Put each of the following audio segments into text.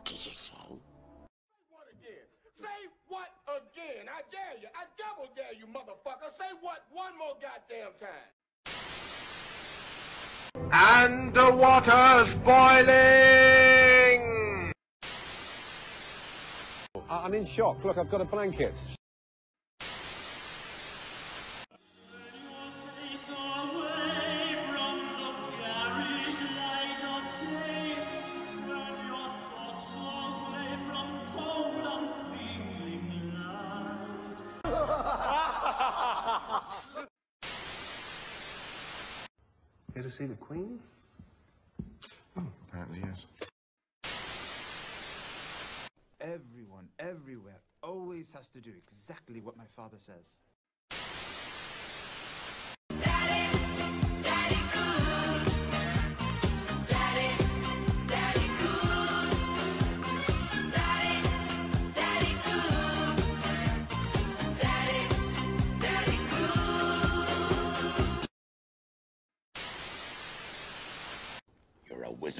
What did you say? What again? Say what again? I dare you. I double dare you, motherfucker. Say what one more goddamn time. And the water's boiling! I'm in shock. Look, I've got a blanket. Here to see the Queen? Oh, apparently yes. Everyone, everywhere, always has to do exactly what my father says.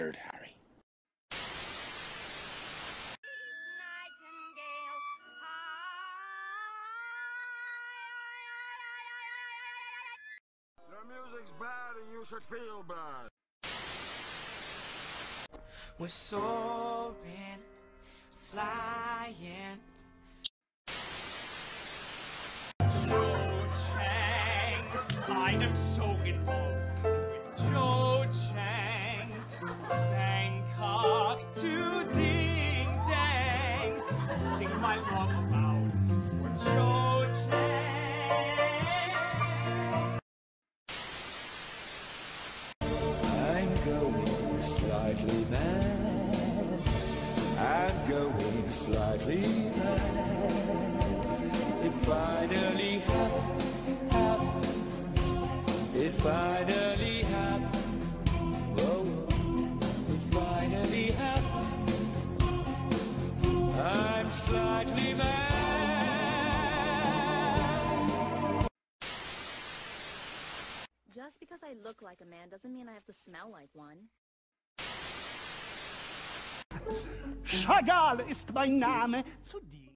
Wizard, Harry. The music's bad and you should feel bad. We're soaring, flying. Joe Chang, I am so in my love aloud for Joe I'm going slightly mad. I'm going slightly mad. It finally happened. It finally Just because I look like a man doesn't mean I have to smell like one. Chagal ist mein Name zu dir.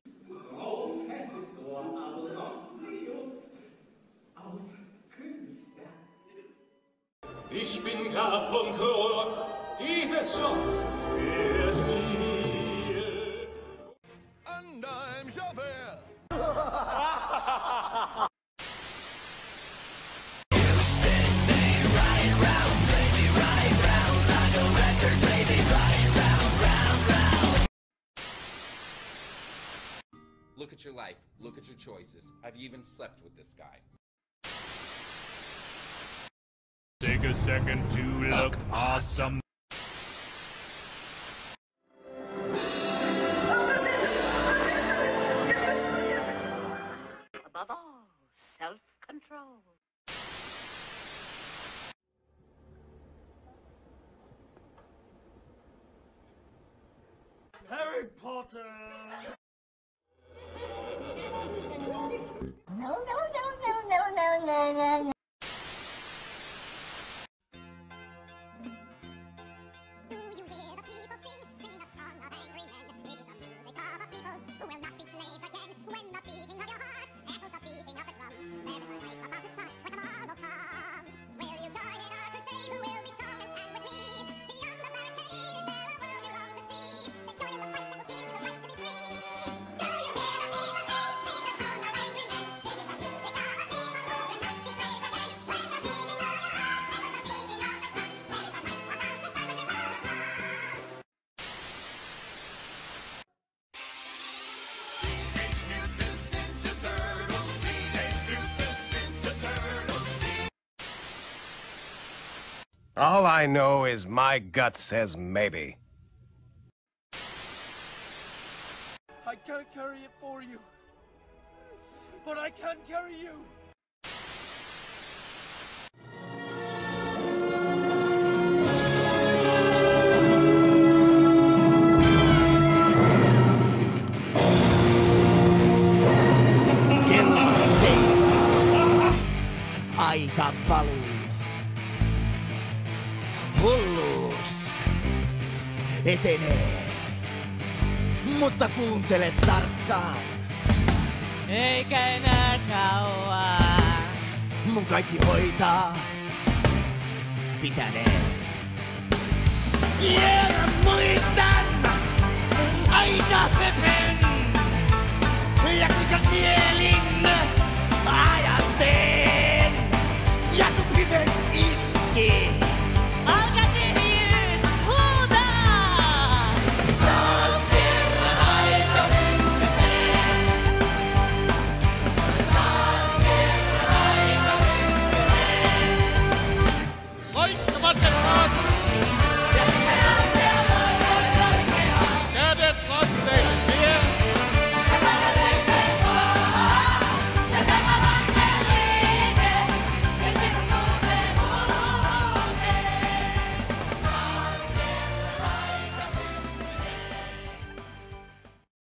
Professor Abronsius aus Königsberg. Ich bin Graf von Krolock, dieses Schloss gehört at your life. Look at your choices. Have you even slept with this guy? Take a second to look awesome. Above all, self-control. Harry Potter. Will not All I know is my gut says maybe. I can't carry it for you, but I can carry you. Aika valuu. Etenee. Mutta kuuntele tarkkaan. Eikä enää kauaa. Mun kaikki hoitaa. Pitänee. Mä muistan aika höpön.